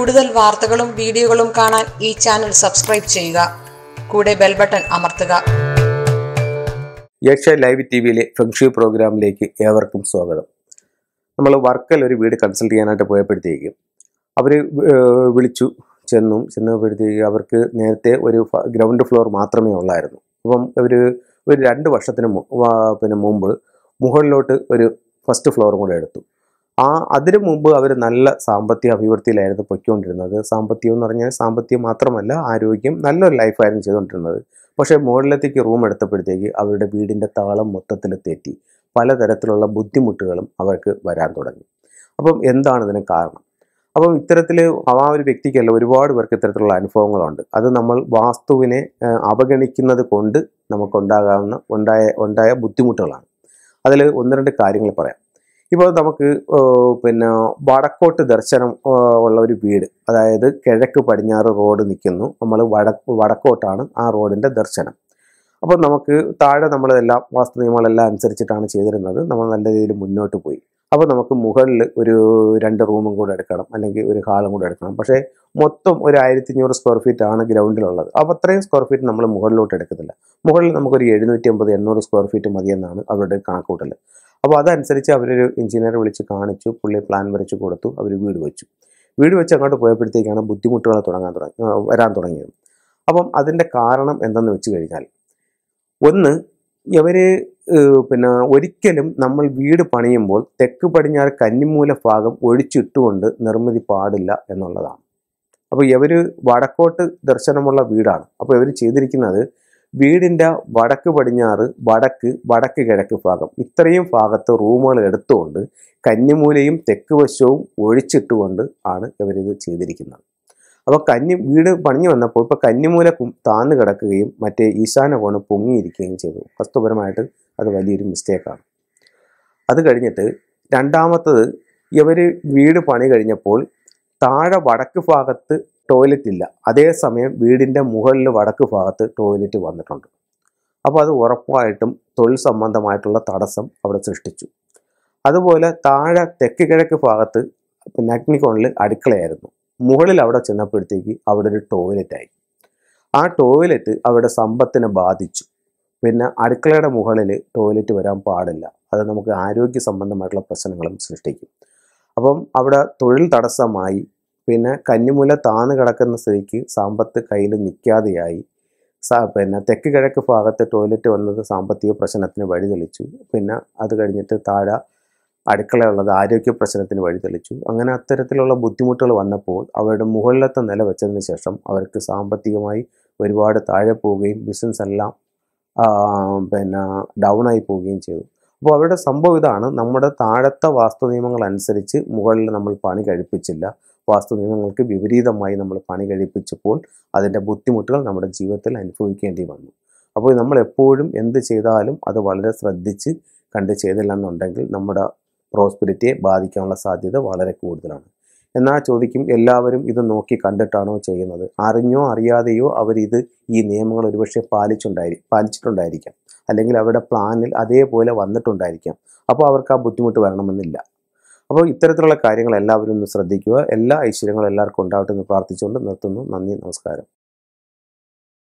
കൂടുതൽ വാർത്തകളും വീഡിയോകളും കാണാൻ ഈ ചാനൽ സബ്സ്ക്രൈബ് ചെയ്യുക. കൂടെ ബെൽ ബട്ടൺ അമർത്തുക. ഏഷ്യ ലൈവ് ടി വിയിലെ ഫെങ്ഷി പ്രോഗ്രാമിലേക്ക് ഏവർക്കും സ്വാഗതം. നമ്മൾ വർക്കൽ ഒരു വീട് കൺസൾട്ട് ചെയ്യാനായിട്ട് പോയപ്പോഴത്തേക്ക് അവർ വിളിച്ചു ചെന്നു. ചെന്നപ്പോഴത്തേക്ക് അവർക്ക് നേരത്തെ ഒരു ഗ്രൗണ്ട് ഫ്ലോർ മാത്രമേ ഉള്ളായിരുന്നു. അപ്പം അവർ ഒരു രണ്ട് വർഷത്തിന് പിന്നെ മുമ്പ് മുകളിലോട്ട് ഒരു ഫസ്റ്റ് ഫ്ലോറും കൂടെ എടുത്തു. ആ അതിനു മുമ്പ് അവർ നല്ല സാമ്പത്തിക അഭിവൃദ്ധിയിലായിരുന്നു പൊയ്ക്കൊണ്ടിരുന്നത്. സാമ്പത്തികം എന്ന് പറഞ്ഞാൽ സാമ്പത്തികം മാത്രമല്ല ആരോഗ്യം നല്ലൊരു ലൈഫായിരുന്നു ചെയ്തുകൊണ്ടിരുന്നത്. പക്ഷേ മുകളിലത്തേക്ക് റൂം എടുത്തപ്പോഴത്തേക്ക് അവരുടെ വീടിന്റെ താളം മൊത്തത്തിൽ തെറ്റി. പലതരത്തിലുള്ള ബുദ്ധിമുട്ടുകളും അവർക്ക് വരാൻ തുടങ്ങി. അപ്പം എന്താണ് ഇതിന് കാരണം? അപ്പം ഇത്തരത്തിൽ ആ ഒരു വ്യക്തിക്കല്ല ഒരുപാട് പേർക്ക് ഇത്തരത്തിലുള്ള അനുഭവങ്ങളുണ്ട്. അത് നമ്മൾ വാസ്തുവിനെ അവഗണിക്കുന്നത് കൊണ്ട് നമുക്കുണ്ടാകാവുന്ന ഉണ്ടായ ഉണ്ടായ ബുദ്ധിമുട്ടുകളാണ്. അതിൽ ഒന്ന് രണ്ട് കാര്യങ്ങൾ പറയാം. ഇപ്പോൾ നമുക്ക് പിന്നെ വടക്കോട്ട് ദർശനം ഉള്ള ഒരു വീട് അതായത് കിഴക്ക് പടിഞ്ഞാറ് റോഡ് നിൽക്കുന്നു. നമ്മൾ വടക്ക് വടക്കോട്ടാണ് ആ റോഡിന്റെ ദർശനം. അപ്പോൾ നമുക്ക് താഴെ നമ്മളെല്ലാം വാസ്തു നിയമങ്ങളെല്ലാം അനുസരിച്ചിട്ടാണ് ചെയ്തിരുന്നത്. നമ്മൾ നല്ല രീതിയിൽ മുന്നോട്ട് പോയി. അപ്പോൾ നമുക്ക് മുകളിൽ ഒരു രണ്ട് റൂമും കൂടെ എടുക്കണം അല്ലെങ്കിൽ ഒരു ഹാളും കൂടെ എടുക്കണം. പക്ഷേ മൊത്തം ഒരു ആയിരത്തി അഞ്ഞൂറ് സ്ക്വയർ ഫീറ്റ് ആണ് ഗ്രൗണ്ടിലുള്ളത്. അപ്പോൾ അത്രയും സ്ക്വയർ ഫീറ്റ് നമ്മൾ മുകളിലോട്ട് എടുക്കുന്നില്ല മുകളിൽ നമുക്കൊരു എഴുന്നൂറ്റി അമ്പത് എണ്ണൂറ് സ്ക്വയർ ഫീറ്റ് മതിയെന്നാണ് അവരുടെ കണക്കൂട്ടൽ അപ്പോൾ അതനുസരിച്ച് അവരൊരു എഞ്ചിനീയറെ വിളിച്ച് കാണിച്ചു പുള്ളി പ്ലാൻ വരച്ച് കൊടുത്തു അവർ വീട് വെച്ചു. വീട് വെച്ച് അങ്ങോട്ട് പോയപ്പോഴത്തേക്കാണ് ബുദ്ധിമുട്ടുകൾ തുടങ്ങാൻ തുടങ്ങി വരാൻ തുടങ്ങിയത്. അപ്പം അതിന്റെ കാരണം എന്തെന്ന് വെച്ച് കഴിഞ്ഞാൽ ഒന്ന് ഇവർ പിന്നെ ഒരിക്കലും നമ്മൾ വീട് പണിയുമ്പോൾ തെക്ക് പടിഞ്ഞാറ് കന്നിമൂല ഭാഗം ഒഴിച്ചിട്ടുകൊണ്ട് നിർമ്മിതി പാടില്ല എന്നുള്ളതാണ്. അപ്പോൾ ഇവർ വടക്കോട്ട് ദർശനമുള്ള വീടാണ്. അപ്പോൾ ഇവർ ചെയ്തിരിക്കുന്നത് വീടിന്റെ വടക്ക് പടിഞ്ഞാറ് വടക്ക് വടക്ക് കിഴക്ക് ഭാഗം. ഇത്രയും ഭാഗത്ത് റൂമുകൾ എടുത്തുകൊണ്ട് കന്നിമൂലയും തെക്ക് വശവും ഒഴിച്ചിട്ടുകൊണ്ട് ആണ് ഇവരിത് ചെയ്തിരിക്കുന്നത്. അപ്പോൾ കന്നി വീട് പണിഞ്ഞു വന്നപ്പോൾ ഇപ്പോൾ കന്നിമൂല താന്നു കിടക്കുകയും മറ്റേ ഈശാന കോണ് പൊങ്ങിയിരിക്കുകയും ചെയ്തു. വസ്തുപരമായിട്ട് അത് വലിയൊരു മിസ്റ്റേക്കാണ് അത് കഴിഞ്ഞിട്ട് രണ്ടാമത്തത് ഇവർ വീട് പണി കഴിഞ്ഞപ്പോൾ താഴെ വടക്ക് ഭാഗത്ത് ടോയ്ലറ്റ് ഇല്ല. അതേസമയം വീടിന്റെ മുകളിൽ വടക്ക് ഭാഗത്ത് ടോയ്ലറ്റ് വന്നിട്ടുണ്ട്. അപ്പോൾ അത് ഉറപ്പായിട്ടും തൊഴിൽ സംബന്ധമായിട്ടുള്ള തടസ്സം അവിടെ സൃഷ്ടിച്ചു. അതുപോലെ താഴെ തെക്ക് കിഴക്ക് ഭാഗത്ത് പിന്നെ അഗ്നികോണിൽ അടുക്കളയായിരുന്നു. മുകളിൽ അവിടെ ചെന്നപ്പോഴത്തേക്ക് അവിടെ ഒരു ടോയ്ലറ്റായി ആ ടോയ്ലറ്റ് അവിടെ സമ്പത്തിനെ ബാധിച്ചു. പിന്നെ അടുക്കളയുടെ മുകളിൽ ടോയ്ലറ്റ് വരാൻ പാടില്ല. അത് നമുക്ക് ആരോഗ്യ സംബന്ധമായിട്ടുള്ള പ്രശ്നങ്ങളും സൃഷ്ടിക്കും. അപ്പം അവിടെ തൊഴിൽ തടസ്സമായി പിന്നെ കന്നിമൂല താന്ന് കിടക്കുന്ന സ്ഥിതിക്ക് സാമ്പത്ത് കയ്യിൽ നിൽക്കാതെയായി പിന്നെ തെക്ക് കിഴക്ക് ഭാഗത്ത് ടോയ്ലറ്റ് വന്നത് സാമ്പത്തിക പ്രശ്നത്തിന് വഴിതെളിച്ചു. പിന്നെ അത് കഴിഞ്ഞിട്ട് താഴെ അടുക്കളയുള്ളത് ആരോഗ്യ പ്രശ്നത്തിന് വഴിതെളിച്ചു. അങ്ങനെ അത്തരത്തിലുള്ള ബുദ്ധിമുട്ടുകൾ വന്നപ്പോൾ അവരുടെ മുകളിലത്തെ നില വെച്ചതിന് ശേഷം അവർക്ക് സാമ്പത്തികമായി ഒരുപാട് താഴെ പോവുകയും ബിസിനസ് എല്ലാം പിന്നെ ഡൗൺ ആയി പോവുകയും ചെയ്തു. അപ്പോൾ അവരുടെ സംഭവം ഇതാണ്. നമ്മുടെ താഴത്തെ വാസ്തു നിയമങ്ങൾ അനുസരിച്ച് മുകളിൽ നമ്മൾ പണി കഴിപ്പിച്ചില്ല. വാസ്തു നിയമങ്ങൾക്ക് വിപരീതമായി നമ്മൾ പണി കഴിപ്പിച്ചപ്പോൾ അതിന്റെ ബുദ്ധിമുട്ടുകൾ നമ്മുടെ ജീവിതത്തിൽ അനുഭവിക്കേണ്ടി വന്നു. അപ്പോൾ നമ്മൾ എപ്പോഴും എന്ത് ചെയ്താലും അത് വളരെ ശ്രദ്ധിച്ച് കണ്ട് ചെയ്തില്ലെന്നുണ്ടെങ്കിൽ നമ്മുടെ പ്രോസ്പിരിറ്റിയെ ബാധിക്കാനുള്ള സാധ്യത വളരെ കൂടുതലാണ്. എന്നാൽ ചോദിക്കും എല്ലാവരും ഇത് നോക്കി കണ്ടിട്ടാണോ ചെയ്യുന്നത്? അറിഞ്ഞോ അറിയാതെയോ അവരിത് ഈ നിയമങ്ങൾ ഒരുപക്ഷെ പാലിച്ചുണ്ടായി പാലിച്ചിട്ടുണ്ടായിരിക്കാം. അല്ലെങ്കിൽ അവരുടെ പ്ലാനിൽ അതേപോലെ വന്നിട്ടുണ്ടായിരിക്കാം. അപ്പോൾ അവർക്ക് ആ ബുദ്ധിമുട്ട് വരണമെന്നില്ല. അപ്പോൾ ഇത്തരത്തിലുള്ള കാര്യങ്ങൾ എല്ലാവരും ഒന്ന് ശ്രദ്ധിക്കുക. എല്ലാ ഐശ്വര്യങ്ങളും എല്ലാവർക്കും ഉണ്ടാവട്ടെ എന്ന് പ്രാർത്ഥിച്ചുകൊണ്ട് നിർത്തുന്നു. നന്ദി നമസ്കാരം.